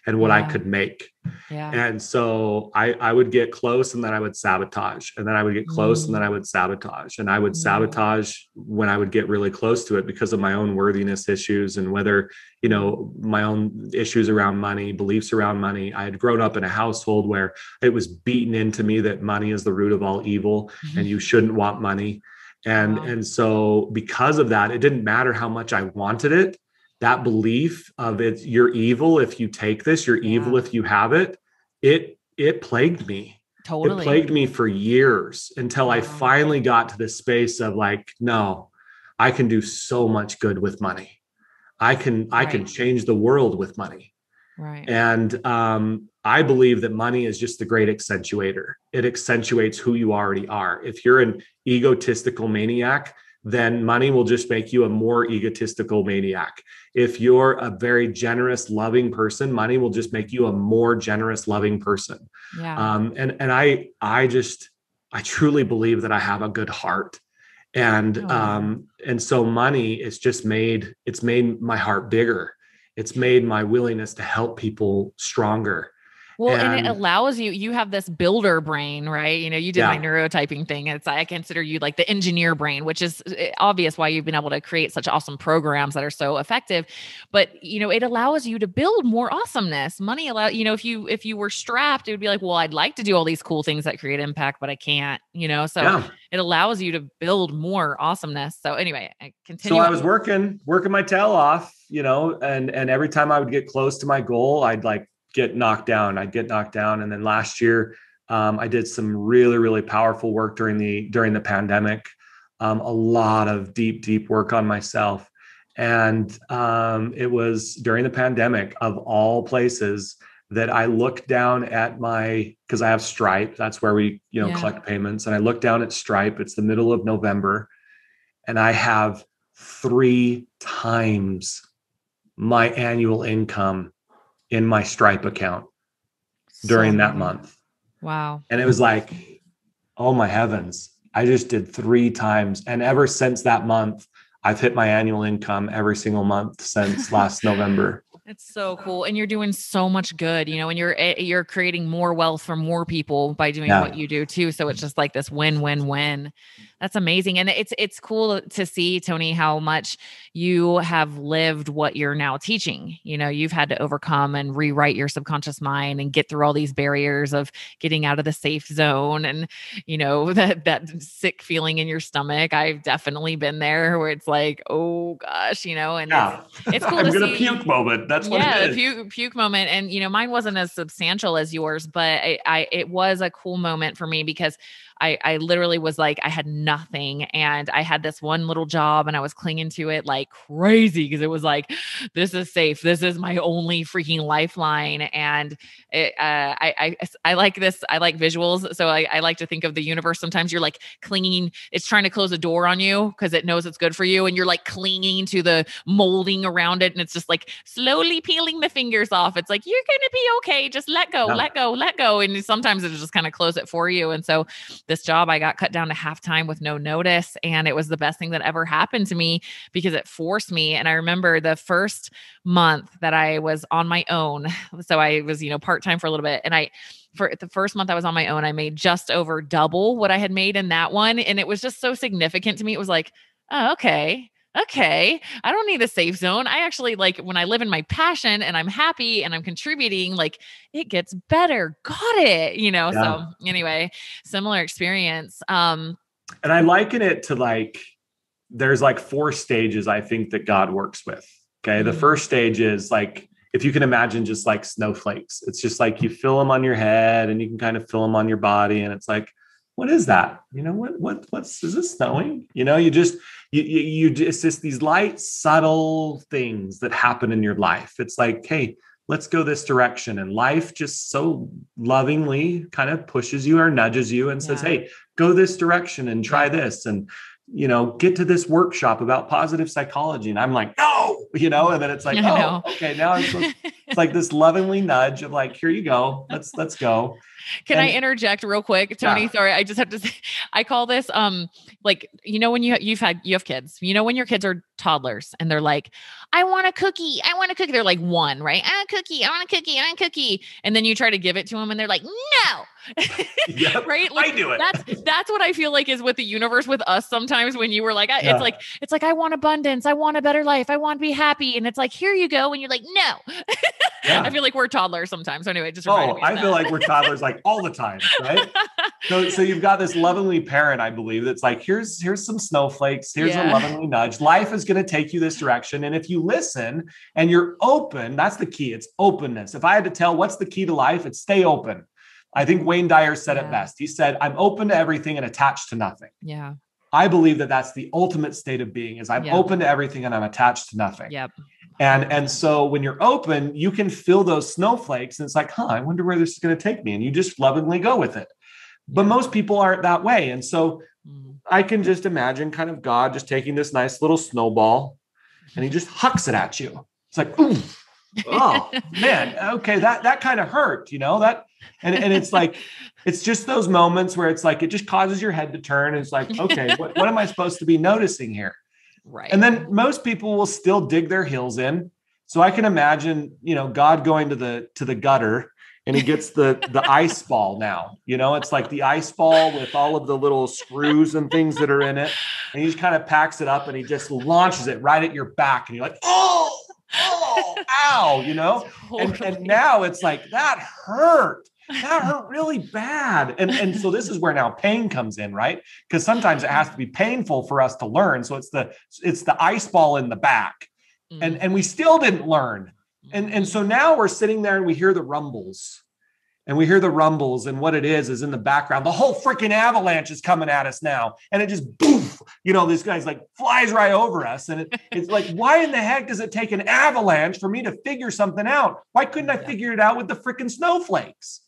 Speaker 2: and what yeah. I could make. Yeah. And so I I would get close and then I would sabotage and then I would get close mm. and then I would sabotage and I would yeah. sabotage when I would get really close to it because of my own worthiness issues and whether you know my own issues around money, beliefs around money. I had grown up in a household where it was beaten into me that money is the root of all evil mm-hmm. and you shouldn't want money. And wow. and so because of that, it didn't matter how much I wanted it that belief of it you're evil if you take this you're yeah. evil if you have it it it plagued me. Totally. it plagued me for years until i finally got to this space of like no i can do so much good with money. I can right. i can change the world with money.
Speaker 1: Right.
Speaker 2: And um i believe that money is just the great accentuator. It accentuates who you already are. If you're an egotistical maniac then money will just make you a more egotistical maniac. If you're a very generous, loving person, money will just make you a more generous, loving person. Yeah. Um, and and I I just I truly believe that I have a good heart. And oh. um, and so money is just made it's made my heart bigger. It's made my willingness to help people stronger.
Speaker 1: Well, and, and, it allows you, you have this builder brain, right? You know, you did yeah. my neurotyping thing. It's, I consider you like the engineer brain, which is eh, obvious why you've been able to create such awesome programs that are so effective. But, you know, it allows you to build more awesomeness. Money allow, you know, if you, if you were strapped, it would be like, well, I'd like to do all these cool things that create impact, but I can't, you know? So yeah. it allows you to build more awesomeness. So anyway, I continue.
Speaker 2: So I was working, working my tail off, you know, and, and every time I would get close to my goal, I'd like get knocked down. I'd get knocked down. And then last year, um, I did some really, really powerful work during the during the pandemic. Um, a lot of deep, deep work on myself. And um, it was during the pandemic, of all places, that I looked down at my because I have Stripe. That's where we, you know, yeah. collect payments. And I looked down at Stripe. It's the middle of November, and I have three times my annual income in my Stripe account during so that month.
Speaker 1: Wow.
Speaker 2: And it was like, oh my heavens, I just did three times. And ever since that month, I've hit my annual income every single month since last November.
Speaker 1: It's so cool. And you're doing so much good, you know, and you're eh, you're creating more wealth for more people by doing yeah. what you do too. So it's just like this win-win-win. That's amazing. And it's it's cool to see Tony how much you have lived what you're now teaching. You know, you've had to overcome and rewrite your subconscious mind and get through all these barriers of getting out of the safe zone and you know that that sick feeling in your stomach. I've definitely been there where it's like, "Oh gosh," you know, and yeah. it's, it's cool
Speaker 2: I'm
Speaker 1: to
Speaker 2: gonna see puke moment. That's what yeah,
Speaker 1: is. puke puke moment and you know, mine wasn't as substantial as yours, but I, I it was a cool moment for me because I, I literally was like, I had nothing. And I had this one little job and I was clinging to it like crazy because it was like, this is safe. This is my only freaking lifeline. And it, uh, I, I, I like this. I like visuals. So I, I like to think of the universe. Sometimes you're like clinging, it's trying to close a door on you because it knows it's good for you. And you're like clinging to the molding around it. And it's just like slowly peeling the fingers off. It's like, you're going to be okay. Just let go, no. let go, let go. And sometimes it'll just kind of close it for you. And so this job, I got cut down to half time with no notice. And it was the best thing that ever happened to me because it forced me. And I remember the first month that I was on my own. So I was, you know, part time for a little bit. And I, for the first month I was on my own, I made just over double what I had made in that one. And it was just so significant to me. It was like, oh, okay okay, I don't need a safe zone. I actually like when I live in my passion and I'm happy and I'm contributing, like it gets better. Got it. You know, yeah. so anyway, similar experience. Um
Speaker 2: and I liken it to like there's like four stages I think that God works with. Okay. Mm-hmm. The first stage is like if you can imagine just like snowflakes, it's just like you fill them on your head and you can kind of fill them on your body. And it's like, what is that? You know, what, what, what's, is this snowing? You know, you just, you, you, you it's just these light, subtle things that happen in your life. It's like, hey, let's go this direction. And life just so lovingly kind of pushes you or nudges you and yeah. says, hey, go this direction and try this. And, you know, get to this workshop about positive psychology. And I'm like, no, you know, and then it's like, oh, okay, now it's, it's like this lovingly nudge of like, here you go. Let's, let's go.
Speaker 1: Can and, I interject real quick, Tony? Yeah. Sorry, I just have to say, I call this um like you know when you you've had you have kids, you know when your kids are toddlers and they're like, I want a cookie, I want a cookie. They're like one, right? I want a cookie, I want a cookie, I want a cookie, and then you try to give it to them and they're like, no,
Speaker 2: yep, right? Like, I do it.
Speaker 1: That's that's what I feel like is with the universe with us sometimes when you were like, I, yeah. it's like it's like I want abundance, I want a better life, I want to be happy, and it's like here you go, and you're like, no. Yeah. I feel like we're toddlers sometimes. So anyway, just
Speaker 2: oh, I feel like we're toddlers like all the time, right? so, so you've got this lovingly parent, I believe, that's like, here's here's some snowflakes, here's yeah. a lovingly nudge. Life is going to take you this direction, and if you listen and you're open, that's the key. It's openness. If I had to tell what's the key to life, it's stay open. I think Wayne Dyer said yeah. it best. He said, "I'm open to everything and attached to nothing."
Speaker 1: Yeah.
Speaker 2: I believe that that's the ultimate state of being is I'm yep. open to everything and I'm attached to nothing.
Speaker 1: Yep.
Speaker 2: And and so when you're open, you can feel those snowflakes and it's like, "Huh, I wonder where this is going to take me." And you just lovingly go with it. But most people aren't that way. And so mm. I can just imagine kind of God just taking this nice little snowball and he just hucks it at you. It's like, "Ooh. oh, man, okay, that that kind of hurt, you know? That and and it's like it's just those moments where it's like it just causes your head to turn. And it's like, okay, what, what am I supposed to be noticing here?
Speaker 1: Right.
Speaker 2: And then most people will still dig their heels in. So I can imagine, you know, God going to the to the gutter and he gets the the ice ball now. You know, it's like the ice ball with all of the little screws and things that are in it. And he just kind of packs it up and he just launches it right at your back. And you're like, oh, oh, ow, you know? Totally. And, and now it's like that hurt that hurt really bad. And, and so this is where now pain comes in, right? Because sometimes it has to be painful for us to learn. So it's the it's the ice ball in the back. Mm-hmm. And, and we still didn't learn. And, and so now we're sitting there and we hear the rumbles. And we hear the rumbles, and what it is is in the background. The whole freaking avalanche is coming at us now, and it just boof, you know, this guy's like flies right over us, and it, it's like, why in the heck does it take an avalanche for me to figure something out? Why couldn't I figure it out with the freaking snowflakes?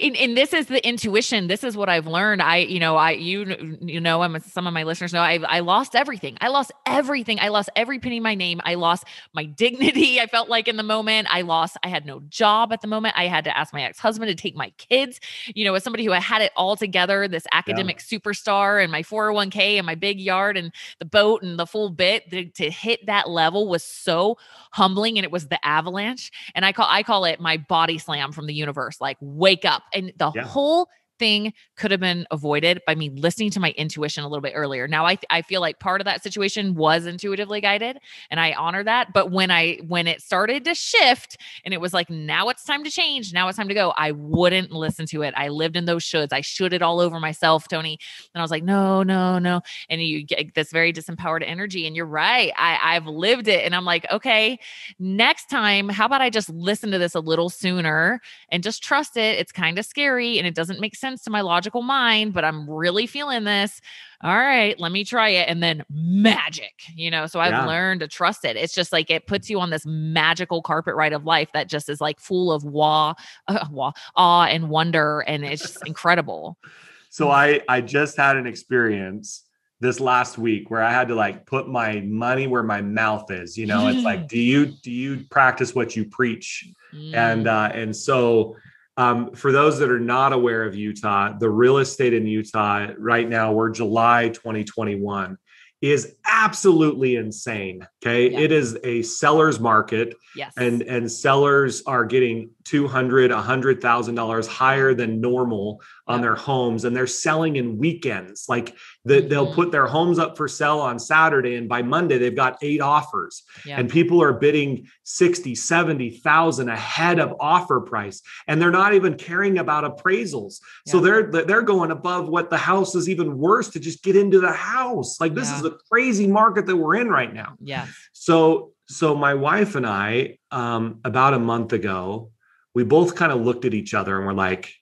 Speaker 1: And, and, this is the intuition. This is what i've learned. I you know i you you know i'm some of my listeners know i i lost everything. I lost everything. I lost every penny my name. I lost my dignity i felt like in the moment. I lost i had no job at the moment. I had to ask my ex-husband to take my kids. You know as somebody who had it all together this academic yeah. superstar and my 401k and my big yard and the boat and the full bit to, to hit that level was so humbling and it was the avalanche. And i call i call it my body slam from the universe like wake up and the yeah. whole thing could have been avoided by me listening to my intuition a little bit earlier. Now I I feel like part of that situation was intuitively guided and I honor that, but when I when it started to shift and it was like now it's time to change, now it's time to go, I wouldn't listen to it. I lived in those shoulds. I should it all over myself, Tony. And I was like, "No, no, no." And you get this very disempowered energy and you're right. I I've lived it and I'm like, "Okay, next time how about I just listen to this a little sooner and just trust it. It's kind of scary and it doesn't make sense sense to my logical mind, but I'm really feeling this. All right, let me try it. And then magic, you know. So I've yeah. learned to trust it. It's just like it puts you on this magical carpet ride of life that just is like full of awe, uh, awe, awe and wonder. And it's just incredible.
Speaker 2: So I I just had an experience this last week where I had to like put my money where my mouth is. You know, it's like, do you do you practice what you preach? Mm. And uh, and so um, for those that are not aware of Utah, the real estate in Utah right now, we're July 2021 is absolutely insane. Okay. Yeah. It is a seller's market.
Speaker 1: Yes.
Speaker 2: And and sellers are getting 200, $100,000 higher than normal on their homes and they're selling in weekends. Like the, mm-hmm. they'll put their homes up for sale on Saturday and by Monday they've got eight offers. And people are bidding 60, 70,000 ahead of offer price and they're not even caring about appraisals. So they're they're going above what the house is even worse to just get into the house. Like this is a crazy market that we're in right now.
Speaker 1: Yeah.
Speaker 2: So so my wife and I um about a month ago we both kind of looked at each other and we're like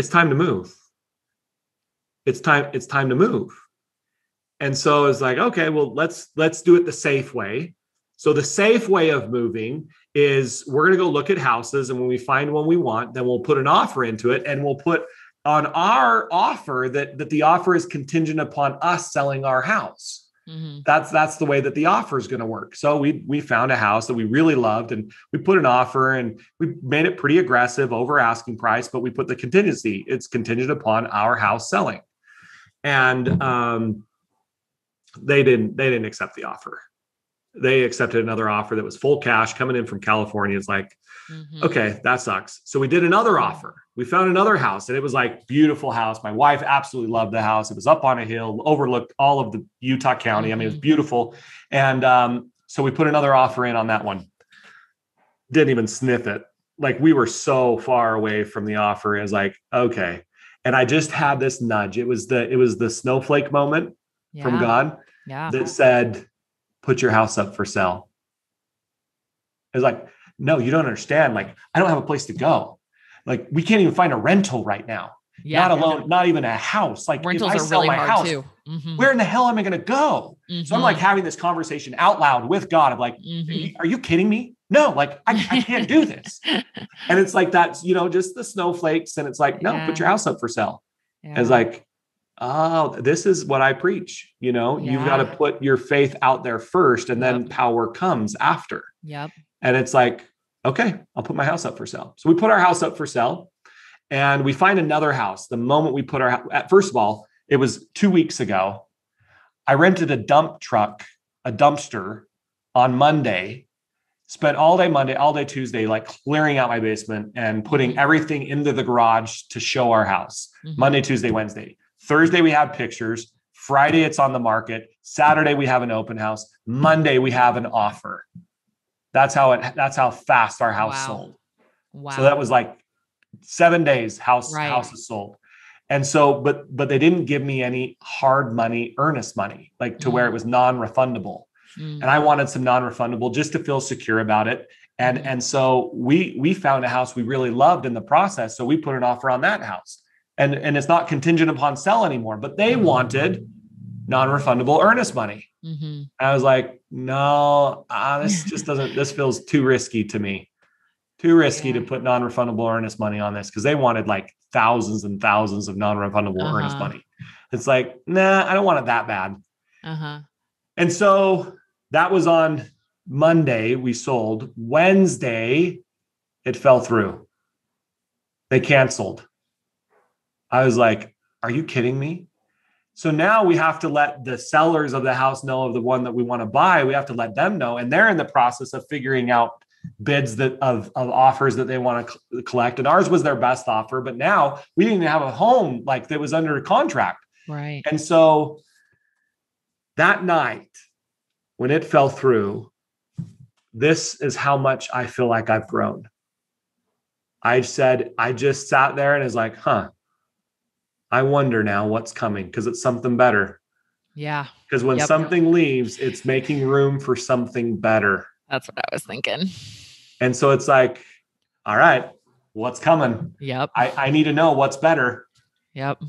Speaker 2: it's time to move. It's time, it's time to move. And so it's like, okay, well, let's let's do it the safe way. So the safe way of moving is we're going to go look at houses and when we find one we want, then we'll put an offer into it and we'll put on our offer that that the offer is contingent upon us selling our house. Mm-hmm. That's that's the way that the offer is going to work. So we we found a house that we really loved, and we put an offer, and we made it pretty aggressive over asking price, but we put the contingency. It's contingent upon our house selling, and um, they didn't they didn't accept the offer. They accepted another offer that was full cash coming in from California. It's like, mm-hmm. okay, that sucks. So we did another offer we found another house and it was like beautiful house. My wife absolutely loved the house. It was up on a hill, overlooked all of the Utah County. Mm-hmm. I mean, it was mm-hmm. beautiful. And um, so we put another offer in on that one. Didn't even sniff it. Like we were so far away from the offer. It was like, okay. And I just had this nudge. It was the it was the snowflake moment yeah. from God
Speaker 1: yeah.
Speaker 2: that said, put your house up for sale. It was like, no, you don't understand. Like, I don't have a place to go like we can't even find a rental right now. Yeah, not alone, not even a house. Like
Speaker 1: rentals if I sell really my house, mm-hmm.
Speaker 2: where in the hell am I going to go? Mm-hmm. So I'm like mm-hmm. having this conversation out loud with God of like, mm-hmm. are you kidding me? No, like I, I can't do this. and it's like that's you know just the snowflakes, and it's like no, yeah. put your house up for sale. Yeah. It's like oh, this is what I preach. You know, yeah. you've got to put your faith out there first, and yep. then power comes after.
Speaker 1: Yep.
Speaker 2: And it's like okay, I'll put my house up for sale. So we put our house up for sale and we find another house. The moment we put our at first of all, it was two weeks ago. I rented a dump truck, a dumpster on Monday, spent all day Monday, all day Tuesday, like clearing out my basement and putting everything into the garage to show our house. Mm-hmm. Monday, Tuesday, Wednesday. Thursday, we have pictures. Friday, it's on the market. Saturday, we have an open house. Monday, we have an offer. That's how it. That's how fast our house wow. sold. Wow. So that was like seven days. House right. house is sold. And so, but but they didn't give me any hard money, earnest money, like to mm. where it mm. was non-refundable. Mm. And I wanted some non-refundable just to feel secure about it. And mm. and so we we found a house we really loved in the process. So we put an offer on that house. And and it's not contingent upon sell anymore, but they mm. wanted non-refundable earnest money. Mm-hmm. I was like, no, uh, this just doesn't, this feels too risky to me. Too risky yeah. to put non refundable earnest money on this because they wanted like thousands and thousands of non refundable uh-huh. earnest money. It's like, nah, I don't want it that bad. Uh-huh. And so that was on Monday, we sold. Wednesday, it fell through. They canceled. I was like, are you kidding me? So now we have to let the sellers of the house know of the one that we want to buy. We have to let them know. And they're in the process of figuring out bids that of, of offers that they want to collect. And ours was their best offer. But now we didn't even have a home like that was under a contract.
Speaker 1: Right.
Speaker 2: And so that night, when it fell through, this is how much I feel like I've grown. I said, I just sat there and is like, huh, I wonder now what's coming because it's something better.
Speaker 1: Yeah.
Speaker 2: Because when yep. something leaves, it's making room for something better.
Speaker 1: That's what I was thinking.
Speaker 2: And so it's like, all right, what's coming?
Speaker 1: Yep.
Speaker 2: I, I need to know what's better.
Speaker 1: Yep.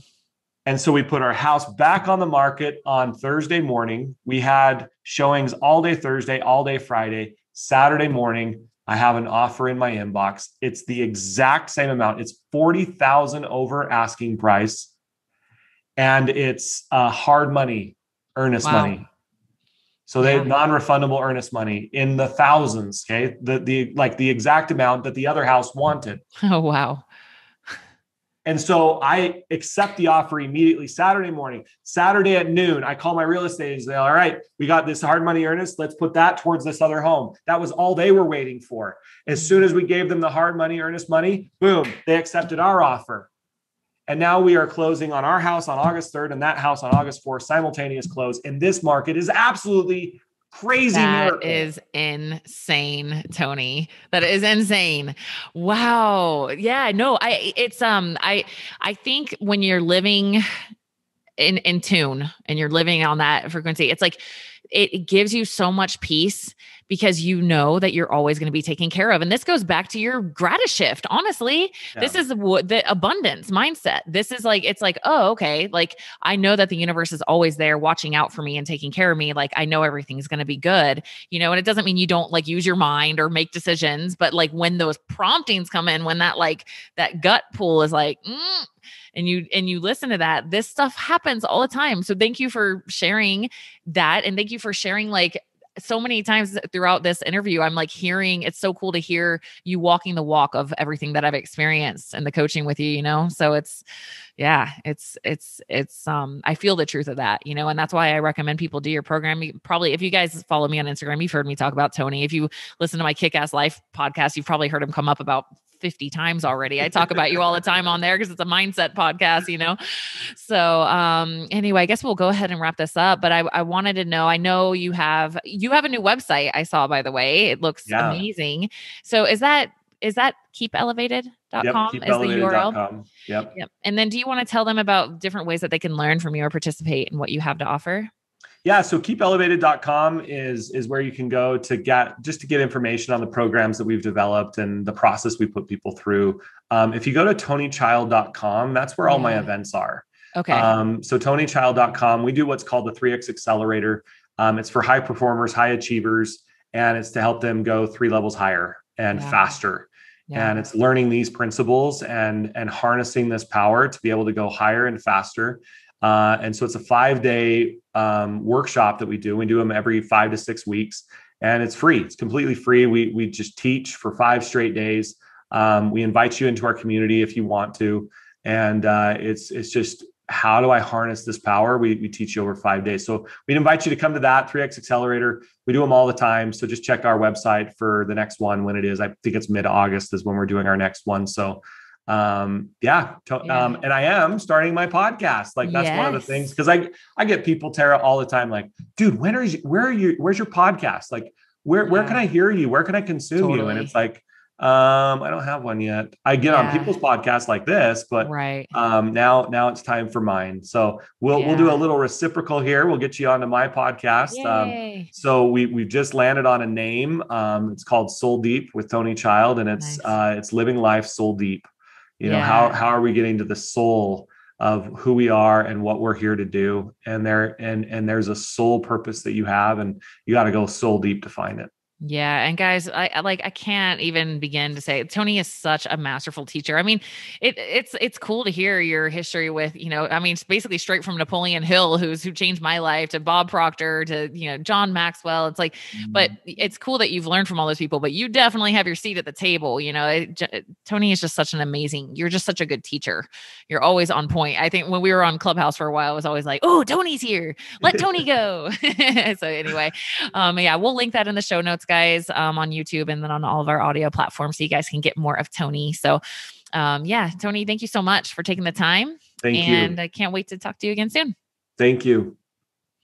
Speaker 2: And so we put our house back on the market on Thursday morning. We had showings all day Thursday, all day Friday, Saturday morning. I have an offer in my inbox. It's the exact same amount. It's 40,000 over asking price and it's uh, hard money, earnest wow. money. So they yeah. non-refundable earnest money in the thousands, okay? The the like the exact amount that the other house wanted.
Speaker 1: Oh wow.
Speaker 2: And so I accept the offer immediately Saturday morning. Saturday at noon, I call my real estate agent. All right, we got this hard money earnest. Let's put that towards this other home. That was all they were waiting for. As soon as we gave them the hard money earnest money, boom, they accepted our offer. And now we are closing on our house on August 3rd and that house on August 4th, simultaneous close. And this market is absolutely crazy
Speaker 1: That miracle. is insane tony that is insane wow yeah no i it's um i i think when you're living in in tune and you're living on that frequency it's like it, it gives you so much peace because you know that you're always going to be taken care of. And this goes back to your gratis shift. Honestly, yeah. this is what the abundance mindset. This is like, it's like, oh, okay. Like I know that the universe is always there watching out for me and taking care of me. Like I know everything's going to be good, you know, and it doesn't mean you don't like use your mind or make decisions, but like when those promptings come in, when that like that gut pull is like, mm, and you and you listen to that this stuff happens all the time so thank you for sharing that and thank you for sharing like so many times throughout this interview, I'm like hearing it's so cool to hear you walking the walk of everything that I've experienced and the coaching with you, you know? So it's, yeah, it's, it's, it's, um, I feel the truth of that, you know, and that's why I recommend people do your program. Probably if you guys follow me on Instagram, you've heard me talk about Tony. If you listen to my Kick Ass Life podcast, you've probably heard him come up about 50 times already. I talk about you all the time on there because it's a mindset podcast, you know? So, um, anyway, I guess we'll go ahead and wrap this up, but I, I wanted to know, I know you have, you have a new website I saw, by the way, it looks yeah. amazing. So is that, is that keepelevated.com yep,
Speaker 2: is the URL? Yep.
Speaker 1: Yep. And then do you want to tell them about different ways that they can learn from you or participate in what you have to offer?
Speaker 2: Yeah so keepelevated.com is is where you can go to get just to get information on the programs that we've developed and the process we put people through. Um, if you go to tonychild.com that's where all my events are.
Speaker 1: Okay.
Speaker 2: Um, so tonychild.com we do what's called the 3x accelerator. Um, it's for high performers high achievers and it's to help them go three levels higher and yeah. faster. Yeah. and it's learning these principles and and harnessing this power to be able to go higher and faster uh, and so it's a five day um, workshop that we do. We do them every five to six weeks, and it's free. It's completely free. We we just teach for five straight days. Um, we invite you into our community if you want to, and uh, it's it's just how do I harness this power? We, we teach you over five days. So we'd invite you to come to that 3X Accelerator. We do them all the time. So just check our website for the next one when it is. I think it's mid August is when we're doing our next one. So um yeah, to, yeah. um and i am starting my podcast. Like that's yes. one of the things because i i get people tara all the time like dude when are you where are you where's your podcast? Like where yeah. where can i hear you? Where can i consume totally. you? And it's like um i don't have one yet. I get yeah. on people's podcasts like this but
Speaker 1: right.
Speaker 2: um now now it's time for mine. So we'll we'll do a little reciprocal here. We'll get you onto my podcast. Um so we we've just landed on a name. Um it's called soul deep with tony child and it's nice. uh it's living life soul deep you know yeah. how how are we getting to the soul of who we are and what we're here to do and there and and there's a soul purpose that you have and you got to go soul deep to find it
Speaker 1: yeah, and guys, I, like I can't even begin to say Tony is such a masterful teacher. I mean, it, it's it's cool to hear your history with you know, I mean, it's basically straight from Napoleon Hill, who's who changed my life, to Bob Proctor, to you know John Maxwell. It's like, mm-hmm. but it's cool that you've learned from all those people, but you definitely have your seat at the table. You know, it, Tony is just such an amazing. You're just such a good teacher. You're always on point. I think when we were on Clubhouse for a while, I was always like, oh, Tony's here. Let Tony go. so anyway, um, yeah, we'll link that in the show notes guys um, on YouTube and then on all of our audio platforms so you guys can get more of Tony. So, um, yeah, Tony, thank you so much for taking the time.
Speaker 2: Thank
Speaker 1: and
Speaker 2: you.
Speaker 1: And I can't wait to talk to you again soon.
Speaker 2: Thank you.